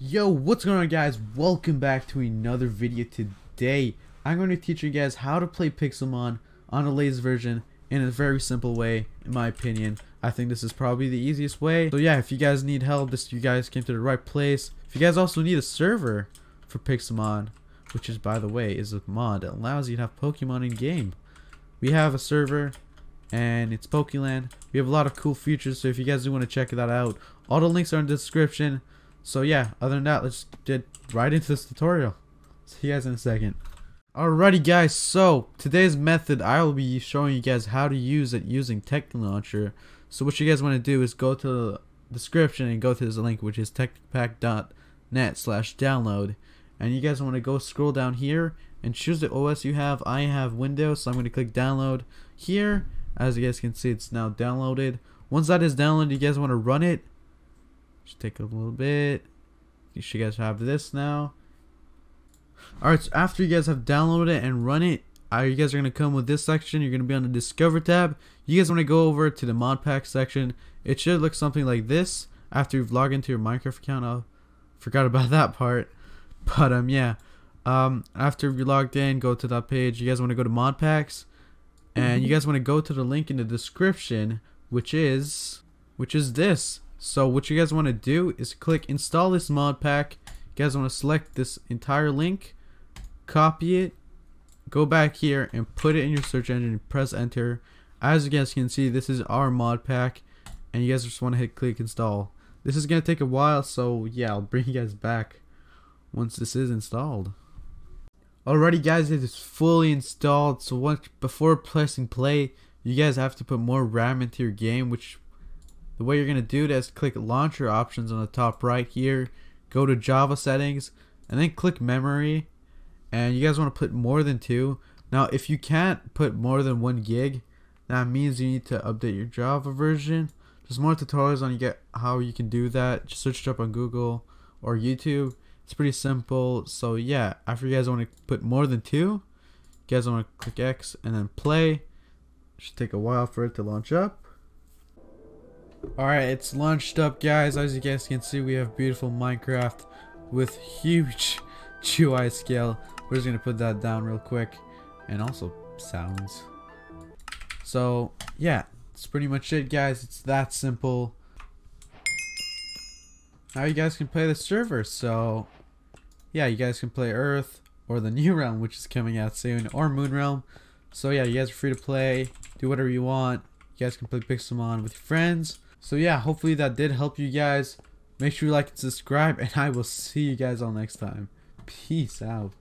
Yo, what's going on guys? Welcome back to another video today. I'm going to teach you guys how to play Pixelmon on the latest version in a very simple way, in my opinion. I think this is probably the easiest way. So yeah, if you guys need help, this you guys came to the right place. If you guys also need a server for Pixelmon, which is by the way, is a mod that allows you to have Pokemon in game. We have a server and it's Pokeland. We have a lot of cool features, so if you guys do want to check that out, all the links are in the description. So yeah, other than that, let's get right into this tutorial. See you guys in a second. Alrighty guys, so today's method, I will be showing you guys how to use it using Technic Launcher. So what you guys want to do is go to the description and go to this link, which is technicpack.net slash download. And you guys want to go scroll down here and choose the OS you have. I have Windows, so I'm going to click download here. As you guys can see, it's now downloaded. Once that is downloaded, you guys want to run it just take a little bit. You should guys have this now. Alright, so after you guys have downloaded it and run it, uh, you guys are going to come with this section. You're going to be on the Discover tab. You guys want to go over to the mod pack section. It should look something like this after you've logged into your Minecraft account. I forgot about that part. But um, yeah. Um, after you logged in, go to that page. You guys want to go to mod packs. And you guys want to go to the link in the description, which is, which is this. So what you guys want to do is click install this mod pack. You guys want to select this entire link, copy it, go back here and put it in your search engine and press enter. As you guys can see, this is our mod pack and you guys just want to hit click install. This is going to take a while, so yeah, I'll bring you guys back once this is installed. Alrighty guys, it is fully installed, so once, before pressing play, you guys have to put more RAM into your game, which the way you're going to do it is click launcher options on the top right here, go to Java settings, and then click memory. And you guys want to put more than two. Now, if you can't put more than one gig, that means you need to update your Java version. There's more tutorials on YouTube how you can do that. Just search it up on Google or YouTube. It's pretty simple. So yeah, after you guys want to put more than two, you guys want to click X and then play. It should take a while for it to launch up. Alright, it's launched up guys. As you guys can see, we have beautiful Minecraft with huge UI scale. We're just going to put that down real quick. And also sounds. So, yeah, It's pretty much it guys. It's that simple. Now you guys can play the server. So, yeah, you guys can play Earth or the new realm, which is coming out soon, or Moon Realm. So yeah, you guys are free to play, do whatever you want. You guys can play Pixelmon with your friends. So yeah, hopefully that did help you guys. Make sure you like and subscribe, and I will see you guys all next time. Peace out.